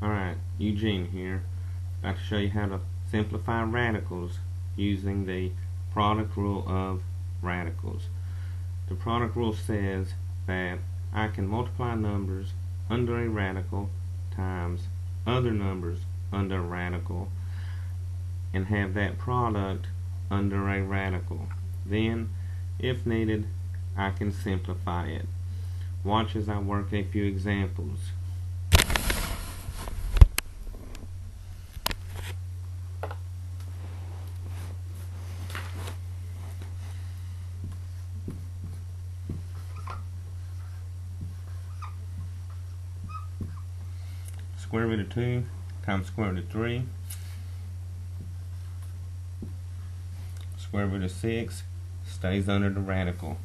Alright, Eugene here. I'd to show you how to simplify radicals using the product rule of radicals. The product rule says that I can multiply numbers under a radical times other numbers under a radical and have that product under a radical. Then, if needed, I can simplify it. Watch as I work a few examples. Square root of 2 times square root of 3 square root of 6 stays under the radical.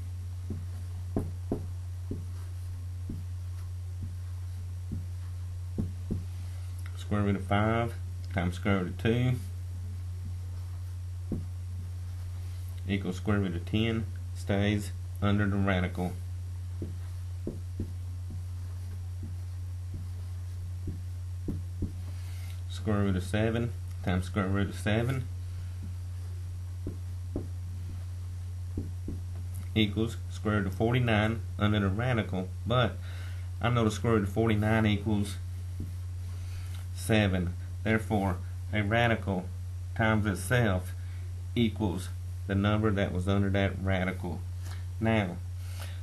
Square root of 5 times square root of 2 equals square root of 10 stays under the radical square root of 7 times square root of 7 equals square root of 49 under the radical, but I know the square root of 49 equals 7. Therefore, a radical times itself equals the number that was under that radical. Now,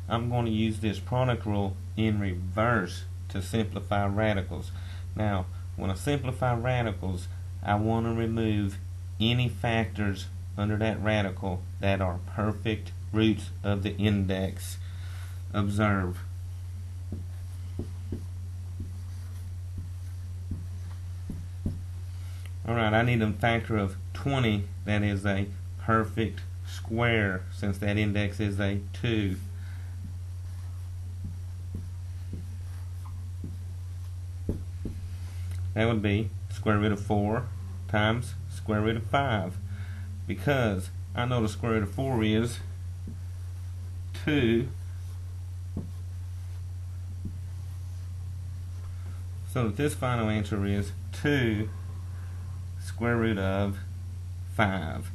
I'm going to use this product rule in reverse to simplify radicals. Now, when I simplify radicals, I want to remove any factors under that radical that are perfect roots of the index. Observe. Alright, I need a factor of 20 that is a perfect square since that index is a 2. That would be square root of 4 times square root of 5 because I know the square root of 4 is 2 so that this final answer is 2 square root of 5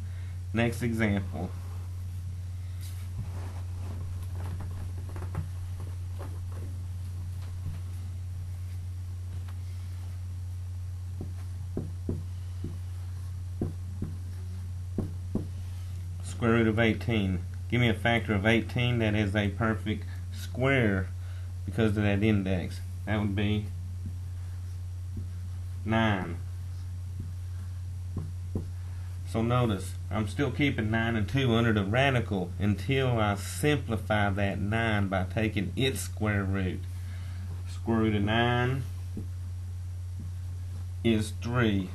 next example square root of 18. Give me a factor of 18 that is a perfect square because of that index. That would be 9. So notice, I'm still keeping 9 and 2 under the radical until I simplify that 9 by taking its square root. Square root of 9 is 3.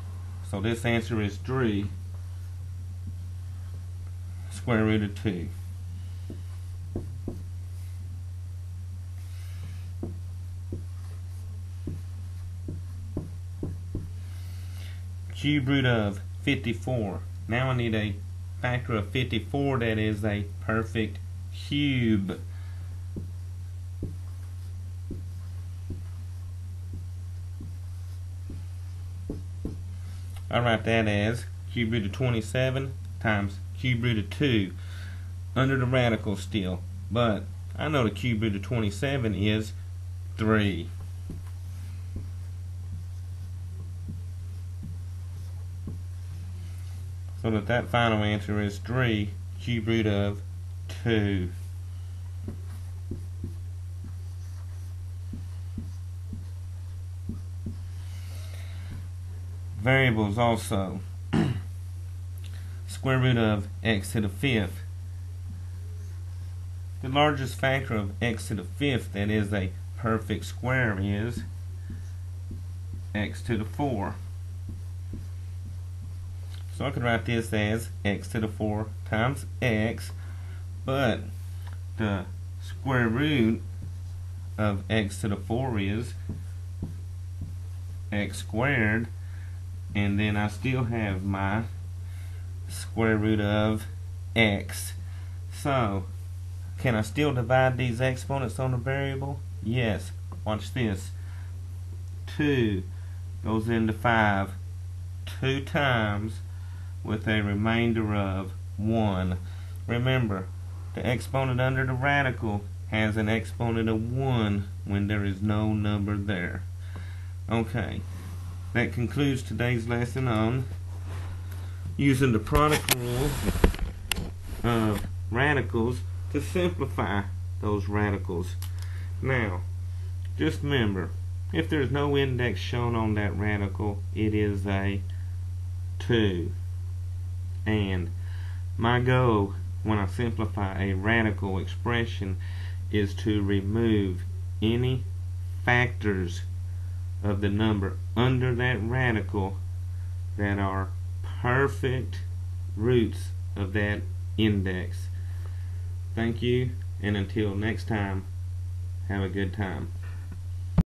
So this answer is 3 square root of 2. Cube root of 54. Now I need a factor of 54 that is a perfect cube. I write that as cube root of 27 times cube root of 2 under the radical still. But I know the cube root of 27 is 3. So that that final answer is 3 cube root of 2. Variables also square root of x to the fifth. The largest factor of x to the fifth that is a perfect square is x to the 4. So I could write this as x to the 4 times x, but the square root of x to the 4 is x squared, and then I still have my square root of x. So, can I still divide these exponents on a variable? Yes. Watch this. 2 goes into 5 two times with a remainder of 1. Remember, the exponent under the radical has an exponent of 1 when there is no number there. Okay, that concludes today's lesson on using the product rule of radicals to simplify those radicals. Now, just remember, if there's no index shown on that radical, it is a 2. And my goal when I simplify a radical expression is to remove any factors of the number under that radical that are perfect roots of that index. Thank you, and until next time, have a good time.